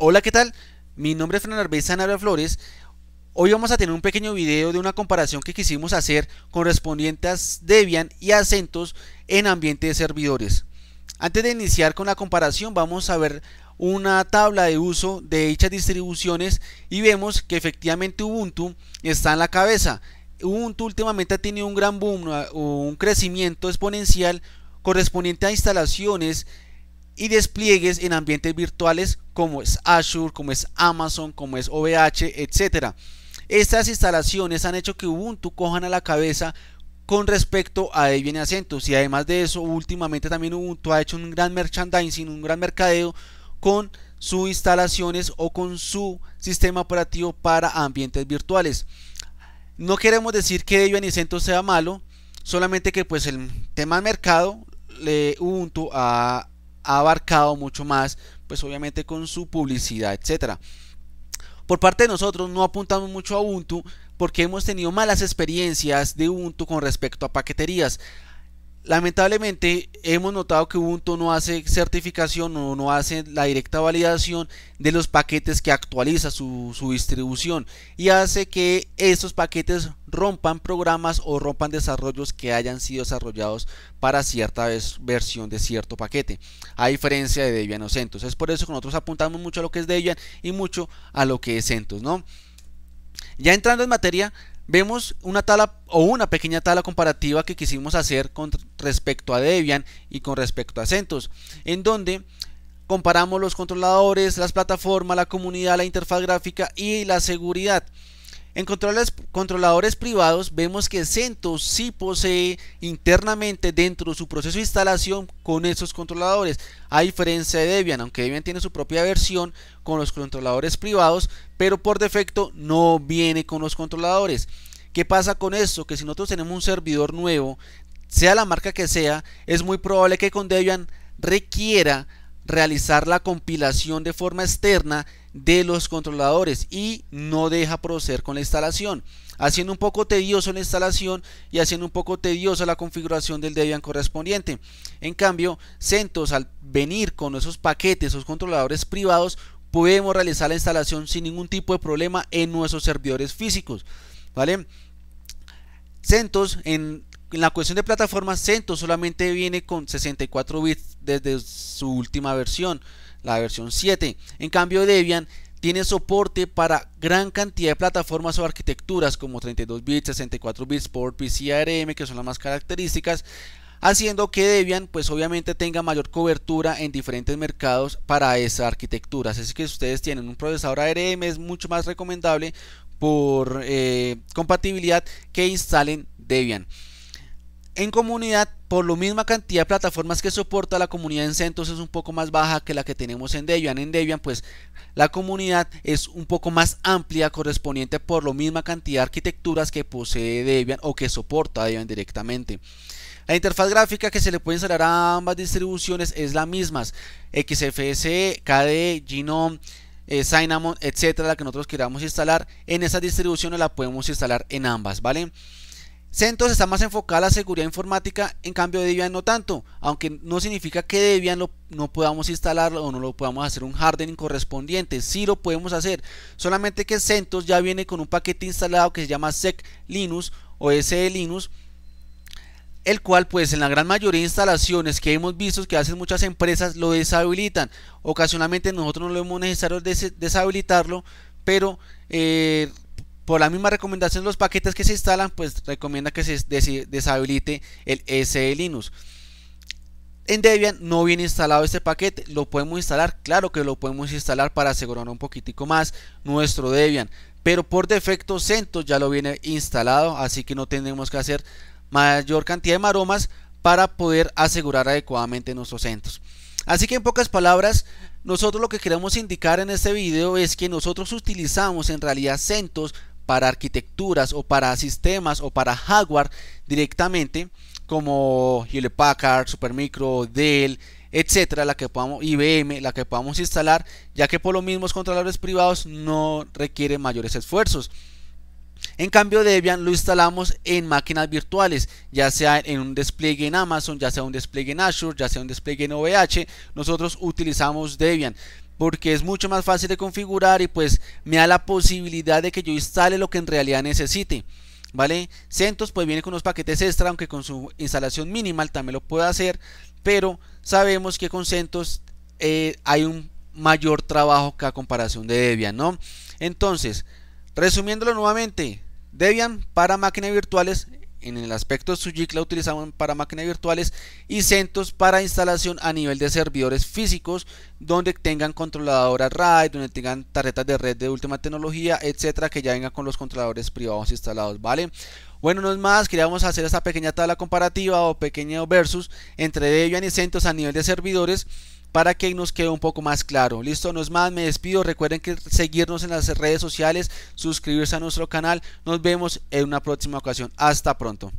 Hola, ¿qué tal? Mi nombre es Fernando Arbey Sanabria Flores. Hoy vamos a tener un pequeño video de una comparación que quisimos hacer correspondientes Debian y a CentOS en ambiente de servidores. Antes de iniciar con la comparación vamos a ver una tabla de uso de dichas distribuciones y vemos que efectivamente Ubuntu está en la cabeza. Ubuntu últimamente ha tenido un gran boom, un crecimiento exponencial correspondiente a instalaciones y despliegues en ambientes virtuales como es Azure, como es Amazon, como es OVH, etc. Estas instalaciones han hecho que Ubuntu cojan a la cabeza con respecto a Debian y Acentos y además de eso últimamente también Ubuntu ha hecho un gran merchandising, un gran mercadeo con sus instalaciones o con su sistema operativo para ambientes virtuales. No queremos decir que Debian y CentOS sea malo, solamente que pues el tema del mercado Ubuntu ha ha abarcado mucho más, pues obviamente con su publicidad, etcétera. Por parte de nosotros no apuntamos mucho a Ubuntu porque hemos tenido malas experiencias de Ubuntu con respecto a paqueterías. Lamentablemente hemos notado que Ubuntu no hace certificación o no hace la directa validación de los paquetes que actualiza su, distribución y hace que estos paquetes rompan programas o rompan desarrollos que hayan sido desarrollados para cierta versión de cierto paquete, a diferencia de Debian o CentOS. Es por eso que nosotros apuntamos mucho a lo que es Debian y mucho a lo que es CentOS, ¿no? Ya entrando en materia, vemos una tabla o una pequeña tabla comparativa que quisimos hacer con respecto a Debian y con respecto a CentOS, en donde comparamos los controladores, las plataformas, la comunidad, la interfaz gráfica y la seguridad. En controladores privados vemos que CentOS sí posee internamente dentro de su proceso de instalación con esos controladores, a diferencia de Debian, aunque Debian tiene su propia versión con los controladores privados, pero por defecto no viene con los controladores. ¿Qué pasa con esto? Que si nosotros tenemos un servidor nuevo, sea la marca que sea, es muy probable que con Debian requiera realizar la compilación de forma externa de los controladores y no deja proceder con la instalación haciendo un poco tedioso la instalación y haciendo un poco tediosa la configuración del Debian correspondiente. En cambio, CentOS al venir con esos paquetes, esos controladores privados, podemos realizar la instalación sin ningún tipo de problema en nuestros servidores físicos. ¿Vale? CentOS en en la cuestión de plataformas, CentOS solamente viene con 64 bits desde su última versión, la versión 7. En cambio, Debian tiene soporte para gran cantidad de plataformas o arquitecturas como 32 bits, 64 bits por PC ARM, que son las más características, haciendo que Debian pues obviamente tenga mayor cobertura en diferentes mercados para esa arquitectura. Así que si ustedes tienen un procesador ARM es mucho más recomendable por eh, compatibilidad que instalen Debian. En comunidad, por la misma cantidad de plataformas que soporta la comunidad en CentOS es un poco más baja que la que tenemos en Debian. En Debian, pues la comunidad es un poco más amplia correspondiente por la misma cantidad de arquitecturas que posee Debian o que soporta Debian directamente. La interfaz gráfica que se le puede instalar a ambas distribuciones es la misma, XFCE, KDE, Genome, eh, Cinnamon, etcétera, la que nosotros queramos instalar. En esas distribuciones la podemos instalar en ambas, ¿vale? CentOS está más enfocada a la seguridad informática, en cambio Debian no tanto, aunque no significa que Debian no podamos instalarlo o no lo podamos hacer un hardening correspondiente, sí lo podemos hacer, solamente que CentOS ya viene con un paquete instalado que se llama sec linux o SE Linux, el cual pues en la gran mayoría de instalaciones que hemos visto que hacen muchas empresas lo deshabilitan, ocasionalmente nosotros no lo hemos necesario deshabilitarlo, pero eh, por la misma recomendación los paquetes que se instalan, pues recomienda que se deshabilite el SE Linux. En Debian no viene instalado este paquete, lo podemos instalar, claro que lo podemos instalar para asegurar un poquitico más nuestro Debian, pero por defecto CentOS ya lo viene instalado, así que no tenemos que hacer mayor cantidad de maromas para poder asegurar adecuadamente nuestros CentOS. Así que en pocas palabras, nosotros lo que queremos indicar en este video es que nosotros utilizamos en realidad CentOS para arquitecturas o para sistemas o para hardware directamente como Hewlett Packard, Supermicro, Dell, etcétera, la que podamos IBM, la que podamos instalar, ya que por los mismos controladores privados no requiere mayores esfuerzos. En cambio Debian lo instalamos en máquinas virtuales, ya sea en un despliegue en Amazon, ya sea un despliegue en Azure, ya sea un despliegue en OVH, nosotros utilizamos Debian. Porque es mucho más fácil de configurar y pues me da la posibilidad de que yo instale lo que en realidad necesite. ¿Vale? CentOS pues viene con unos paquetes extra, aunque con su instalación minimal también lo puede hacer, pero sabemos que con CentOS eh, hay un mayor trabajo que a comparación de Debian, ¿no? Entonces, resumiéndolo nuevamente, Debian para máquinas virtuales en el aspecto Sujic la utilizamos para máquinas virtuales y CentOS para instalación a nivel de servidores físicos donde tengan controladoras RAID, donde tengan tarjetas de red de última tecnología, etcétera, que ya vengan con los controladores privados instalados, ¿vale? Bueno, no es más, queríamos hacer esta pequeña tabla comparativa o pequeño versus entre Debian y CentOS a nivel de servidores para que nos quede un poco más claro. Listo, no es más, me despido. Recuerden que seguirnos en las redes sociales, suscribirse a nuestro canal. Nos vemos en una próxima ocasión. Hasta pronto.